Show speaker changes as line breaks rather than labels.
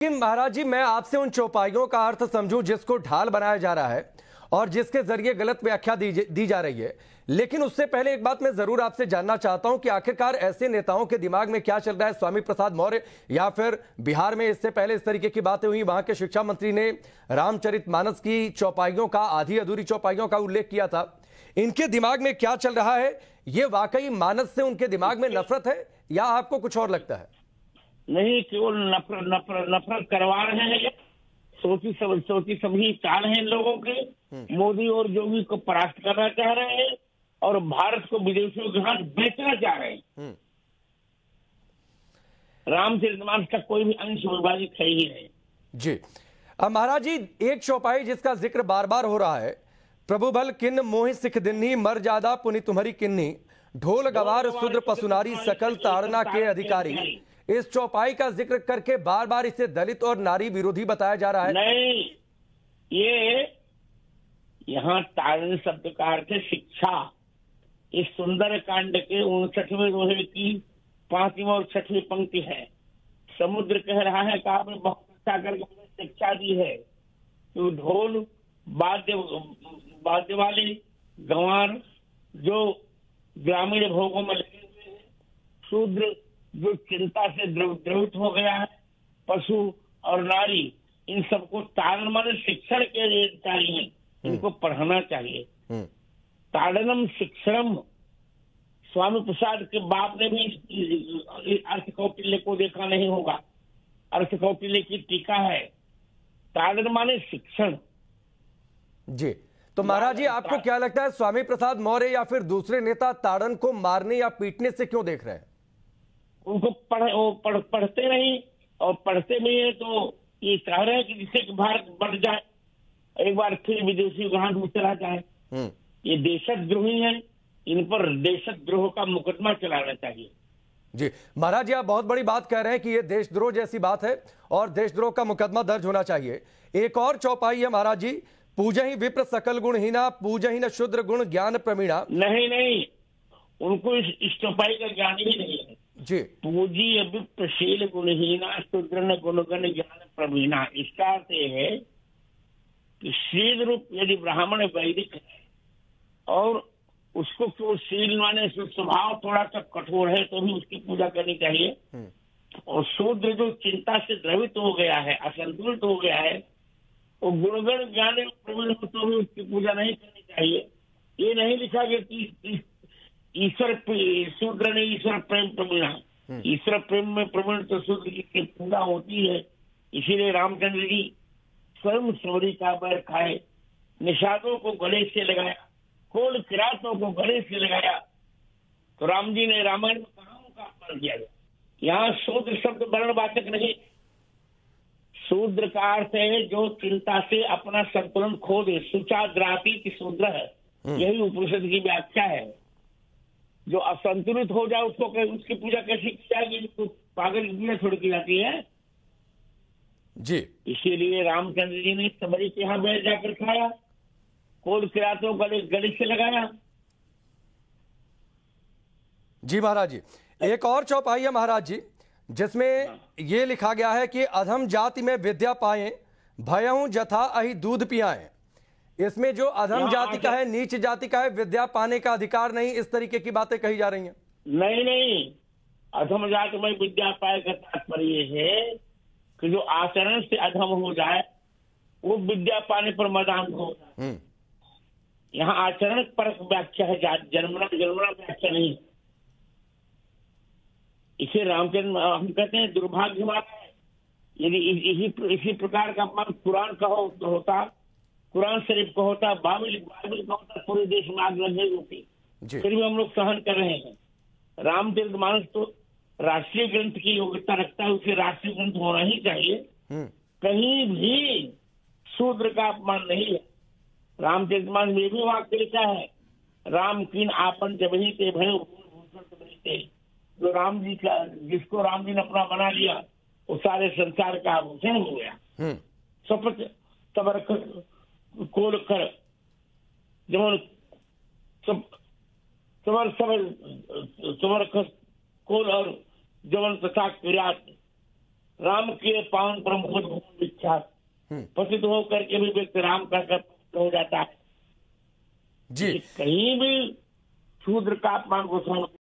लेकिन महाराज जी मैं आपसे उन चौपाइयों का अर्थ समझूं जिसको ढाल बनाया जा रहा है और जिसके ज़रिए गलत व्याख्या दी, दी जा रही है। लेकिन उससे पहले एक बात मैं ज़रूर आपसे जानना चाहता हूँ कि आखिरकार ऐसे नेताओं के दिमाग में क्या चल रहा है? स्वामी प्रसाद मौर्य या फिर बिहार में इससे पहले इस तरीके की बातें हुई? वहाँ के शिक्षा मंत्री ने रामचरित मानस की चौपाइयों का आधी अधूरी चौपाइयों का उल्लेख किया था। इनके दिमाग में क्या चल रहा है? ये वाकई मानस से उनके दिमाग में नफरत है या आपको कुछ और लगता है?
नहीं केवल नफरत नफरत नफरत करवा रहे हैं सोची सब सोची सभी चाल हैं इन लोगों के। मोदी और योगी को परास्त करना चाह रहे हैं और भारत को विदेशियों के हाथ बेचना चाह रहे हैं। रामचरितमानस का कोई भी अंश विभाजित है ही नहीं।
जी। महाराज जी एक चौपाई जिसका ज़िक्र बार बार हो रहा है। प्रभु भल किन्न मोहि सिख दिन्नी मर जादा पुनि तुम्हारी किन्नी। ढोल गवार शुद्र पसुनारी सकल ताड़ना के अधिकारी। इस चौपाई का ज़िक्र करके बार बार इसे दलित और नारी विरोधी बताया जा रहा है।
नहीं, ये यहाँ तारण शब्द का अर्थ शिक्षा इस सुंदर कांड के उनसठवें दोहे की पांचवी और छठवीं पंक्ति है। समुद्र कह रहा है कि बहुत अच्छा करके शिक्षा दी है। तो ढोल, वाद्य वाद्य वाले गंवार जो ग्रामीण भोगों में लगे हुए हैं, शूद्र जो चिंता से द्रवित हो गया है पशु और नारी इन सबको तारण माने शिक्षण के लिए चाहिए इनको पढ़ाना चाहिए। ताड़नम शिक्षणम स्वामी प्रसाद के बाप ने भी अर्थ कौटिल्य को देखा नहीं होगा। अर्थ कौटिल्य की टीका है ताड़न माने शिक्षण।
जी तो महाराज जी आपको क्या लगता है स्वामी प्रसाद मौर्य या फिर दूसरे नेता ताड़न को मारने या पीटने से क्यों देख रहे हैं?
उनको पढ़ वो पढ़, पढ़ते नहीं और पढ़ते नहीं है तो ये चाह रहे हैं कि जिससे कि भारत बढ़ जाए एक बार फिर विदेशी हाथ में चला जाए। ये देशद्रोही है इन पर देशद्रोह का मुकदमा चलाना चाहिए।
जी महाराज जी आप बहुत बड़ी बात कह रहे हैं कि ये देशद्रोह जैसी बात है और देशद्रोह का मुकदमा दर्ज होना चाहिए। एक और चौपाई है महाराज जी पूजा ही विप्र सकल गुण हीना पूजा ही न शुद्र गुण ज्ञान प्रवीणा।
नहीं नहीं उनको इस, इस चौपाई का ज्ञान ही नहीं है।
जी।
पूजी विप्रशील गुणहीना शुद्र गुणगण ज्ञान प्रवीणा इसका अर्थ यह है कि शील रूप यदि ब्राह्मण वैदिक है और उसको क्यों शील माने स्वभाव थोड़ा सा कठोर है तो भी उसकी पूजा करनी चाहिए। और शूद्र जो चिंता से द्रवित हो गया है असंतुलित हो गया है वो गुणगण ज्ञान प्रवीण हो तो भी उसकी पूजा नहीं करनी चाहिए। ये नहीं लिखा कि ईश्वर शूद्र ने ईश्वर प्रेम प्रवीणा ईश्वर प्रेम में प्रवीण तो शूद्र की पूजा होती है इसीलिए रामचंद्र जी स्वयं सौरी का बैर खाए निषादों को गले से लगाया कोल किरातों को गले से लगाया। तो राम जी ने रामायण में कहा का अपमान किया गया। यहाँ शूद्र शब्द वर्णवाचक नहीं। शूद्र का अर्थ है जो चिंता से अपना संतुलन खो दे सुचा द्रापी की शूद्र है। यही उपनिषद की व्याख्या है। जो असंतुलित हो जाए उसको उसकी पूजा कैसे की जाएगी तो पागल की छोड़ की जाती है।
जी।
इसीलिए रामचंद्र जी ने सबरी के यहाँ बैठ जाकर खाया कोल किरातों गले गले से लगाया।
जी महाराज जी एक और चौपाई है महाराज जी जिसमें ये लिखा गया है कि अधम जाति में विद्या पाए भयऊ जथा अहि दूध पियाए। इसमें जो अधम जाति का है नीच जाति का है विद्या पाने का अधिकार नहीं इस तरीके की बातें कही जा रही हैं।
नहीं नहीं। अधम जाति में विद्या पाए का तात्पर्य है कि जो आचरण से अधम हो जाए वो विद्या पाने पर मदान हो यहाँ आचरण पर व्याख्या है जन्मना जन्मना व्याख्या नहीं इसे रामचंद्र हम कहते हैं दुर्भाग्य बात है। यदि इसी इसी प्रकार का अपमान कुरान का हो, तो होता कुरान शरीफ को होता बाइबल बाइबल का होता पूरे देश में आग लग गई होती। फिर भी हम लोग सहन कर रहे हैं। रामचरित मानस तो राष्ट्रीय ग्रंथ की योग्यता रखता है उसे राष्ट्रीय ग्रंथ होना ही चाहिए। कहीं भी शूद्र का अपमान नहीं है। रामचरित मानस में भी वाक्य लिखा है राम किन आपन जब ही थे भय जो राम जी का जिसको राम जी ने अपना बना लिया वो सारे संसार का आभूषण हो गया। शपथ तबर कोल कर যেমন समर समर समर कोल और जवन तथा किरात राम के पावन प्रमुख विख्यात
हम्म।
प्रसिद्ध होकर के भी व्यक्ति राम का कर हो जाता है
जी
कहीं भी शूद्र का अपमान गोस्वामी